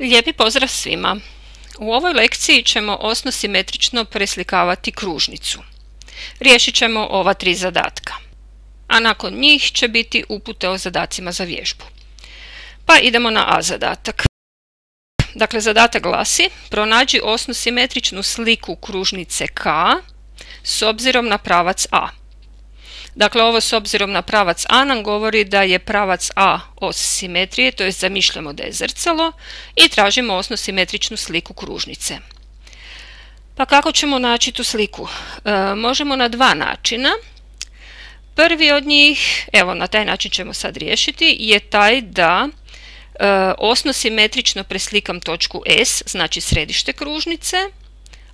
Lijepi pozdrav svima! U ovoj lekciji ćemo osnosimetrično preslikavati kružnicu. Riješit ćemo ova tri zadatka, a nakon njih će biti upute o zadacima za vježbu. Pa idemo na A zadatak. Dakle, zadatak glasi pronađi osnosimetričnu sliku kružnice K s obzirom na pravac A. Dakle, ovo s obzirom na pravac A nam govori da je pravac A os simetrije, to je zamišljamo da je zrcalo i tražimo osno simetričnu sliku kružnice. Pa kako ćemo naći tu sliku? E, možemo na dva načina. Prvi od njih, evo na taj način ćemo sad riješiti, je taj da e, osno simetrično preslikam točku S, znači središte kružnice,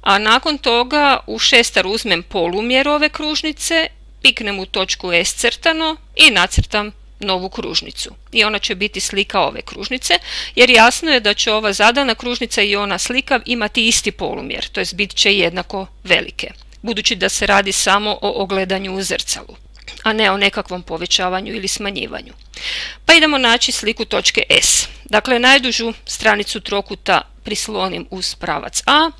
a nakon toga u šestar uzmem polumjer ove kružnice piknem u točku S crtano i nacrtam novu kružnicu. I ona će biti slika ove kružnice, jer jasno je da će ova zadana kružnica i ona slika imati isti polumjer, to jest bit će jednako velike, budući da se radi samo o ogledanju u zrcalu, a ne o nekakvom povećavanju ili smanjivanju. Pa idemo naći sliku točke S. Dakle, najdužu stranicu trokuta prislonim uz pravac A,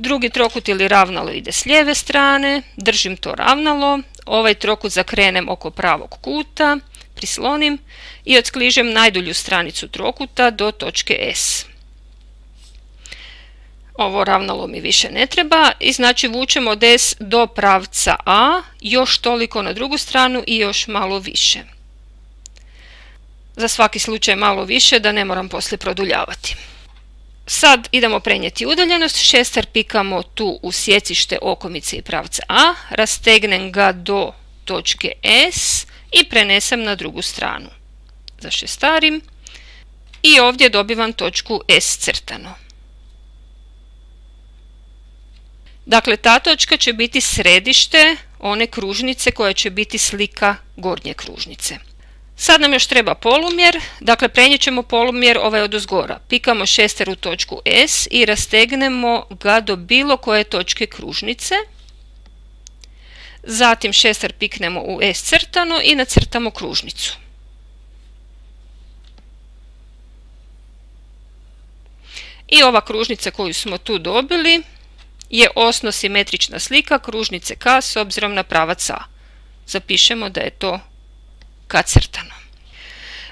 Drugi trokut ili ravnalo ide s lijeve strane, držim to ravnalo, ovaj trokut zakrenem oko pravog kuta, prislonim i odskližem najdulju stranicu trokuta do točke S. Ovo ravnalo mi više ne treba i znači vučemo od S do pravca A, još toliko na drugu stranu i još malo više. Za svaki slučaj malo više da ne moram poslije produljavati. Sad idemo prenijeti udaljenost, šestar pikamo tu u sjecište okomice i pravca A, rastegnem ga do točke S i prenesem na drugu stranu. Zašestarim i ovdje dobivam točku S crtano. Dakle, ta točka će biti središte one kružnice koja će biti slika gornje kružnice. Sad nam još treba polumjer, dakle prenijet ćemo polumjer ovaj od uzgora. Pikamo šester u točku S i rastegnemo ga do bilo koje točke kružnice. Zatim šester piknemo u S crtano i nacrtamo kružnicu. I ova kružnica koju smo tu dobili je osno simetrična slika kružnice K s obzirom na pravac A. Zapišemo da je to kacrtano.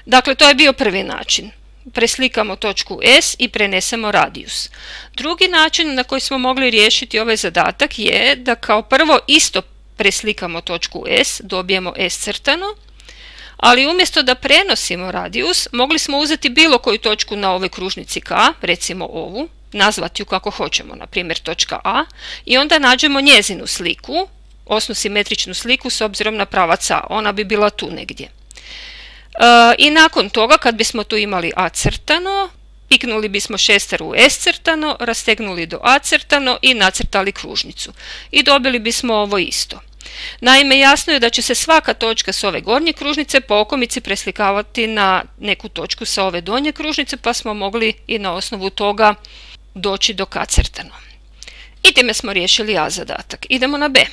Dakle, to je bio prvi način. Preslikamo točku S i prenesemo radijus. Drugi način na koji smo mogli riješiti ovaj zadatak je da kao prvo isto preslikamo točku S, dobijemo S crtano, ali umjesto da prenosimo radijus, mogli smo uzeti bilo koju točku na ovoj kružnici K, recimo ovu, nazvati ju kako hoćemo, na primjer točka A, i onda nađemo njezinu sliku, osnu simetričnu sliku s obzirom na pravac A. Ona bi bila tu negdje. E, I nakon toga kad bismo tu imali A crtano, piknuli bismo šester u S crtano, rastegnuli do A crtano i nacrtali kružnicu. I dobili bismo ovo isto. Naime, jasno je da će se svaka točka s ove gornje kružnice po okomici preslikavati na neku točku sa ove donje kružnice, pa smo mogli i na osnovu toga doći do K crtano. I time smo riješili A zadatak. Idemo na B.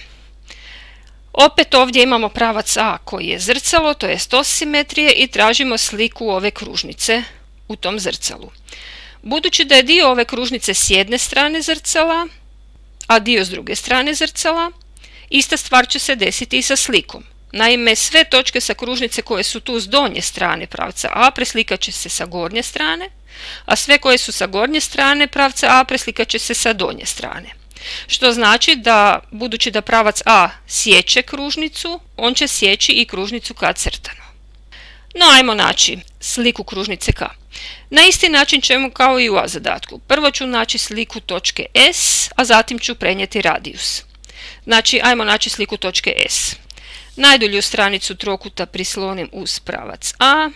Opet ovdje imamo pravac A koji je zrcalo, to je simetrije i tražimo sliku ove kružnice u tom zrcalu. Budući da je dio ove kružnice s jedne strane zrcala, a dio s druge strane zrcala, ista stvar će se desiti i sa slikom. Naime, sve točke sa kružnice koje su tu s donje strane pravca A preslikat će se sa gornje strane, a sve koje su sa gornje strane pravca A preslikat će se sa donje strane. Što znači da, budući da pravac A sjeće kružnicu, on će sjeći i kružnicu K crtano. No, ajmo naći sliku kružnice K. Na isti način ćemo kao i u A zadatku. Prvo ću naći sliku točke S, a zatim ću prenijeti radijus. Znači, ajmo naći sliku točke S. Najdulju stranicu trokuta prislonim uz pravac A,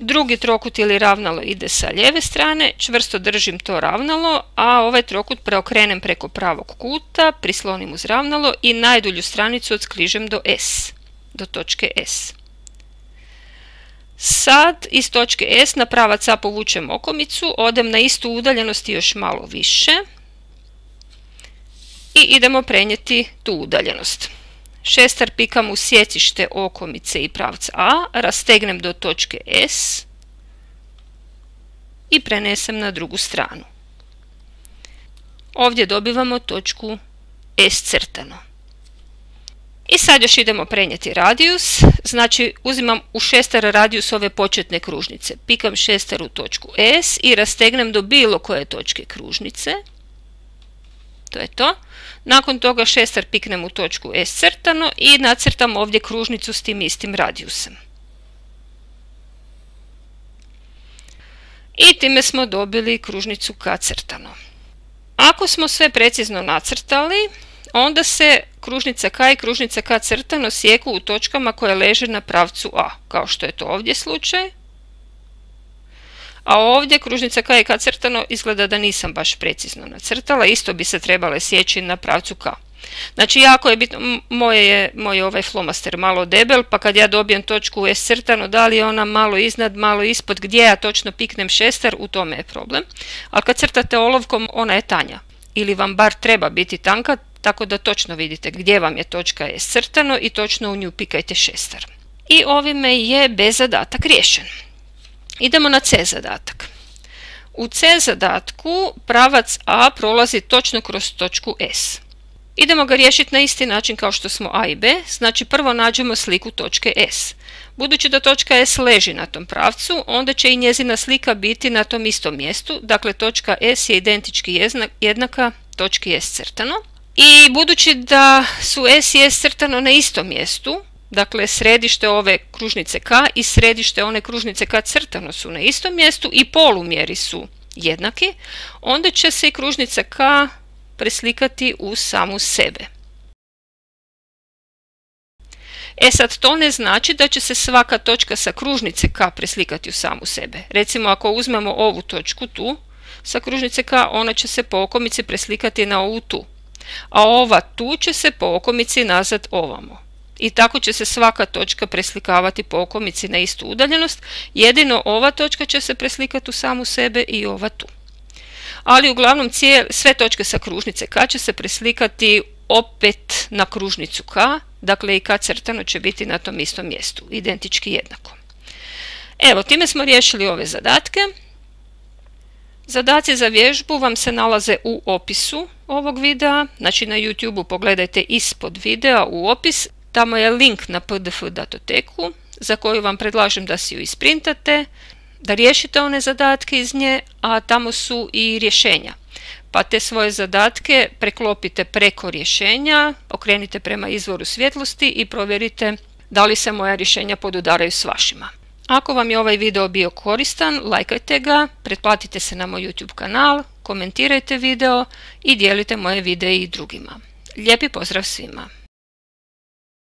Drugi trokut ili ravnalo ide sa lijeve strane, čvrsto držim to ravnalo, a ovaj trokut preokrenem preko pravog kuta, prislonim uz ravnalo i najdulju stranicu odskližem do S, do točke S. Sad iz točke S na pravac A povučem okomicu, odem na istu udaljenost i još malo više i idemo prenijeti tu udaljenost. Šestar pikam u sjecište okomice i pravca A, rastegnem do točke S i prenesem na drugu stranu. Ovdje dobivamo točku S crtano. I sad još idemo prenijeti radijus, znači uzimam u šestar radijus ove početne kružnice. Pikam šestar u točku S i rastegnem do bilo koje točke kružnice. To je to. Nakon toga šestar piknem u točku S crtano i nacrtam ovdje kružnicu s tim istim radijusem. I time smo dobili kružnicu K crtano. Ako smo sve precizno nacrtali, onda se kružnica K i kružnica K crtano sjeku u točkama koje leže na pravcu A, kao što je to ovdje slučaj. A ovdje kružnica K i K crtano izgleda da nisam baš precizno nacrtala, isto bi se trebale sjeći na pravcu K. Znači jako je bitno, moje je moj ovaj flomaster malo debel, pa kad ja dobijem točku S crtano, da li je ona malo iznad, malo ispod, gdje ja točno piknem šestar, u tome je problem. Ali kad crtate olovkom, ona je tanja. Ili vam bar treba biti tanka, tako da točno vidite gdje vam je točka S crtano i točno u nju pikajte šestar. I ovime je B zadatak riješen. Idemo na C zadatak. U C zadatku pravac A prolazi točno kroz točku S. Idemo ga riješiti na isti način kao što smo A i B, znači prvo nađemo sliku točke S. Budući da točka S leži na tom pravcu, onda će i njezina slika biti na tom istom mjestu, dakle točka S je identički jednaka točki S crtano. I budući da su S i S crtano na istom mjestu, dakle središte ove kružnice K i središte one kružnice K crtano su na istom mjestu i polumjeri su jednaki, onda će se i kružnica K preslikati u samu sebe. E sad, to ne znači da će se svaka točka sa kružnice K preslikati u samu sebe. Recimo, ako uzmemo ovu točku tu, sa kružnice K, ona će se po okomici preslikati na ovu tu. A ova tu će se po okomici nazad ovamo. I tako će se svaka točka preslikavati po okomici na istu udaljenost, jedino ova točka će se preslikati u samu sebe i ova tu ali uglavnom sve točke sa kružnice K će se preslikati opet na kružnicu K, dakle i K crtano će biti na tom istom mjestu, identički jednako. Evo, time smo riješili ove zadatke. Zadaci za vježbu vam se nalaze u opisu ovog videa, znači na YouTube pogledajte ispod videa u opis, tamo je link na pdf datoteku za koju vam predlažem da si ju isprintate da riješite one zadatke iz nje, a tamo su i rješenja. Pa te svoje zadatke preklopite preko rješenja, okrenite prema izvoru svjetlosti i provjerite da li se moja rješenja podudaraju s vašima. Ako vam je ovaj video bio koristan, lajkajte ga, pretplatite se na moj YouTube kanal, komentirajte video i dijelite moje videe i drugima. Lijepi pozdrav svima!